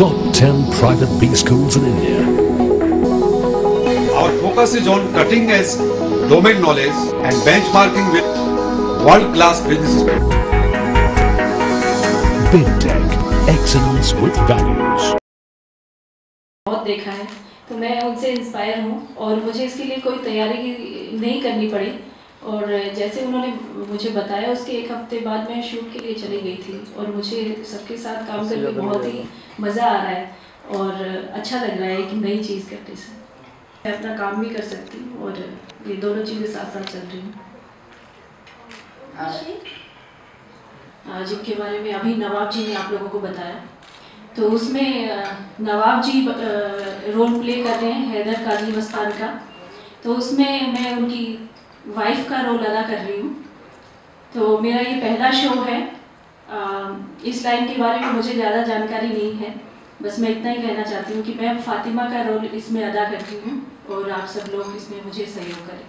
top 10 private B schools in India. Our focus is on cutting edge domain knowledge and benchmarking with world class businesses. BidTech, excellence with values. बहुत देखा है तो मैं उनसे inspire हूँ और मुझे इसके लिए कोई तैयारी नहीं करनी पड़ी और जैसे उन्होंने मुझे बताया उसके एक हफ़्ते बाद मैं शूट के लिए चली गई थी और मुझे सबके साथ काम करके बहुत ही मज़ा आ रहा है और अच्छा लग रहा है कि नई चीज़ करने से। मैं अपना काम भी कर सकती हूँ और ये दोनों चीज़ें साथ साथ चल रही हूँ। आ, जिनके बारे में अभी नवाब जी ने आप लोगों को बताया। तो उसमें नवाब जी रोल प्ले कर रहे हैं हैदर काजी मस्तान का। तो उसमें मैं उनकी वाइफ का रोल अदा कर रही हूँ। तो मेरा ये पहला शो है। आ, इस लाइन के बारे में मुझे ज़्यादा जानकारी नहीं है। बस मैं इतना ही कहना चाहती हूँ कि मैं फातिमा का रोल इसमें अदा करती हूँ और आप सब लोग इसमें मुझे सहयोग करें।